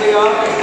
Gracias.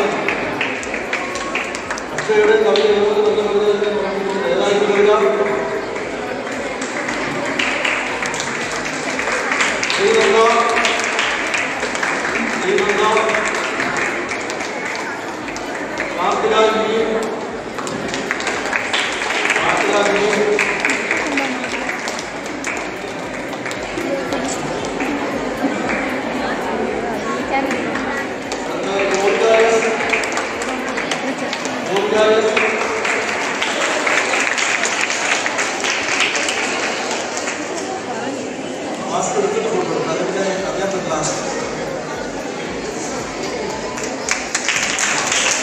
más político por localmente de Javier Blasco.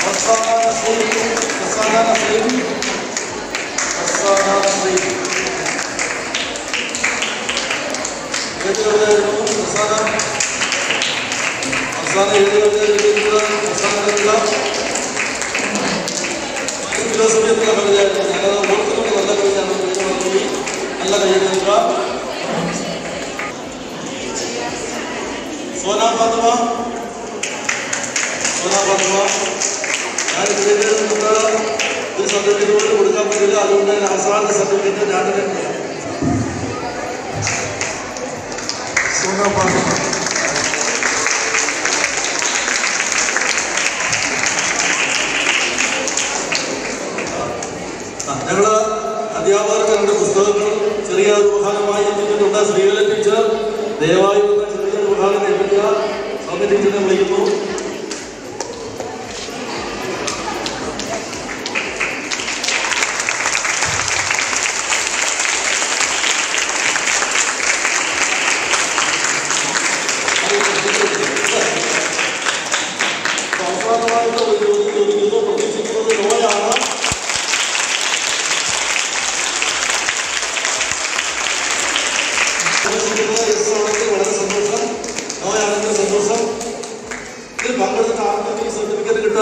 Hassana Nasrid, Hassana Nasrid, Hassana Nasrid. Yedirler Nur, Hassana, Hassana yani bu സോനാ ഫാത്തിമ ഞാൻ ഇതിലേക്ക് ഒരു certificate പോലും കൊടുക്കാൻ പറ്റില്ല അതുകൊണ്ട് ഞാൻ അവസാന സർട്ടിഫിക്കറ്റ് ഞാൻ തന്നെ സോനാ ഫാത്തിമ ഞങ്ങൾ അധ്യാപകർക്ക് രണ്ട് പുസ്തകങ്ങൾ ചെറിയ ഒരു ഉപഹാരമായി എത്തിച്ചിട്ടുണ്ട് ശ്രീകല ടീച്ചർ ദയവായി വന്ന ചെറിയ ഒരു ഉപഹാരം എത്തിക്കുക സൗമ്യ ടീച്ചറിനെ വിളിക്കുന്നു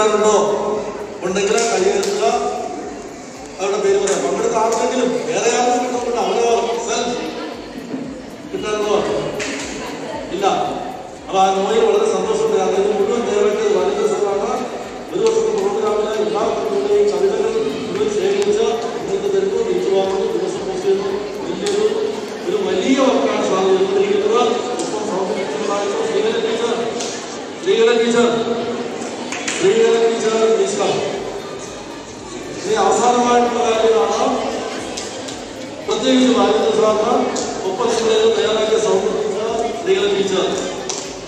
സർട്ടിഫിക്കറ്റ് കിട്ടാറുണ്ടോ ഉണ്ടെങ്കിൽ കൈയെഴുതുക അവരുടെ പേര് പറയാം പങ്കെടുത്ത ആർക്കെങ്കിലും വേറെ ആർക്കും കിട്ടുന്നുണ്ട് അവരോ സെൽഫ് കിട്ടാറുണ്ടോ ഇല്ല അപ്പൊ ആ നോയിൽ വളരെ സന്തോഷമുണ്ട് കാരണം ഇത് മുഴുവൻ നേരിട്ട് വലിയ സാറാണ് ഒരു വർഷത്തെ പ്രോഗ്രാമിലെ എല്ലാ കുട്ടികളുടെയും കവിതകൾ മുഴുവൻ ശേഖരിച്ച് നിങ്ങൾക്ക് തരുന്നു തിരിച്ചു വാങ്ങുന്നു ദിവസം പോസ്റ്റ് ചെയ്യുന്നു വലിയൊരു ഒരു വലിയ വർക്കാണ് സാർ ചെയ്തിരിക്കുന്നത് ഒപ്പം പ്രവർത്തിക്കുന്നതായിരുന്നു ശ്രീകല ടീച്ചർ ശ്രീകല ടീച്ചർ പ്രത്യേകിച്ച് ബാലിന്ദ സാറിന് ഒപ്പം നിങ്ങളെ തയ്യാറാക്കിയ സൗഹൃദ ശ്രീകല ടീച്ചർ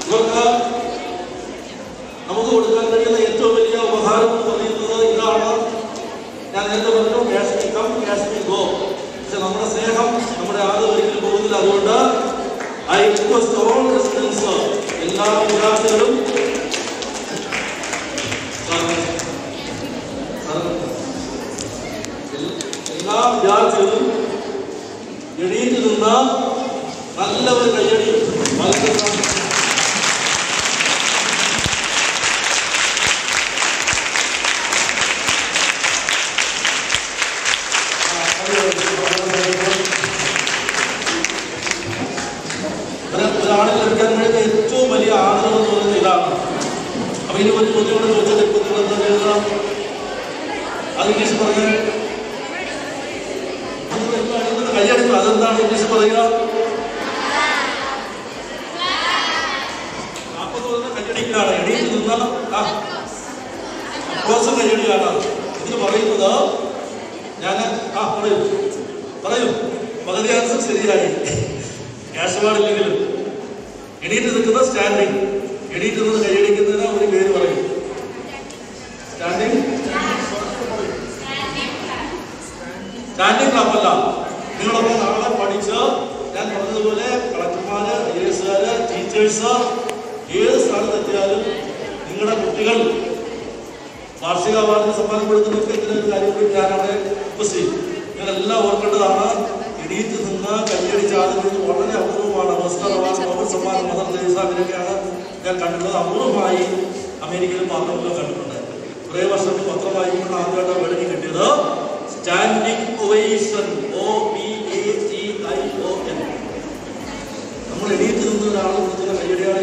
ഇവർക്ക് നമുക്ക് കൊടുക്കാൻ കഴിയുന്ന ഏറ്റവും വലിയ ഉപഹാരം എന്ന് പറയുന്നത് ഇതാണ് ഞാൻ നേരത്തെ പറഞ്ഞു കാശ്മീർ കം കാശ്മീർ ഗോ പക്ഷെ നമ്മുടെ സ്നേഹം നമ്മുടെ ആളുകൾ ഒരിക്കലും പോകുന്നില്ല അതുകൊണ്ട് ഐ റിക്വസ്റ്റ് ഓൾ റെസിഡൻസ് എല്ലാ വിദ്യാർത്ഥികളും എല്ലാ വിദ്യാർത്ഥികളും എണീറ്റ് നിന്ന് നല്ല ഒരു കയ്യടി മത്സരം ഒരാളിൽ എടുക്കാൻ കഴിയുന്ന ഏറ്റവും വലിയ ആദരവ് എന്ന് പറയുന്നത് ഇതാണ് അപ്പൊ ഇനി ഒരു ചോദ്യം കൂടെ ചോദിച്ചാൽ ഇപ്പൊ നിങ്ങൾ എന്താ എഴുതാം അത് ഇംഗ്ലീഷ് പറഞ്ഞ കൈയടിച്ചു അതെന്താണ് ഇംഗ്ലീഷ് പറയുക? നാൽപ്പത് പറഞ്ഞ കൈയടിക്കലാണ് കൈയടിയാണ് ഇതിന് പറയുന്നത് ഞാൻ ആ പറയൂ. പറയൂ. പകുതി ആൻസർ ശരിയായി. ക്യാഷ് എണീറ്റ് നിൽക്കുന്ന സ്റ്റാൻഡിങ് എണീറ്റ് നിന്ന് കൈയടിക്കുന്നതിന് ടീച്ചേഴ്സ് ഏത് സ്ഥാനത്തെത്തിയാലും നിങ്ങളുടെ കുട്ടികൾ വാർഷിക അവാർഡിന് സമ്മാനം കൊടുക്കുന്നവർക്ക് ഇതിനൊരു കാര്യം കൂടി ഞാൻ അവിടെ നിങ്ങളെല്ലാം ഓർക്കേണ്ടതാണ് എണീറ്റ് നിന്ന് കൈയടിച്ച് ആദ്യം വളരെ അപൂർവമാണ് ഓസ്കർ അവാർഡ് നോബൽ സമ്മാനം മദർ തെരേസ അങ്ങനെയൊക്കെയാണ് ഞാൻ കണ്ടിട്ടുള്ളത്. അപൂർവമായി അമേരിക്കയിലും മാത്രമല്ല കണ്ടിട്ടുണ്ട്. കുറേ വർഷം പത്രം വായിക്കുമ്പോൾ ആദ്യമായിട്ടാണ് വേണമെങ്കിൽ കിട്ടിയത്. സ്റ്റാൻഡിംഗ് ഒവേഷൻ ഒ ബി നമ്മൾ എണീറ്റ് നിന്ന് ഒരാൾ കൊടുക്കുന്ന കയ്യടിയാണ്